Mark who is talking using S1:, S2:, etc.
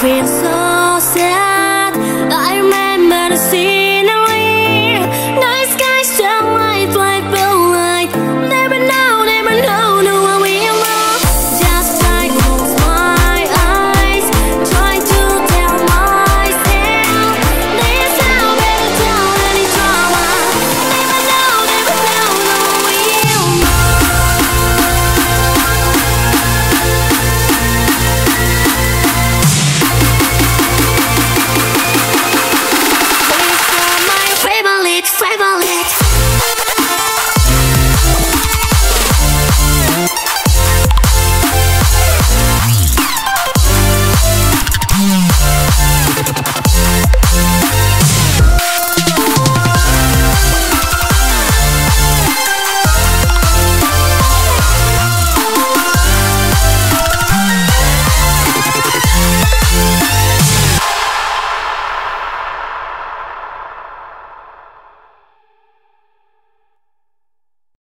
S1: feel so sad I remember seeing.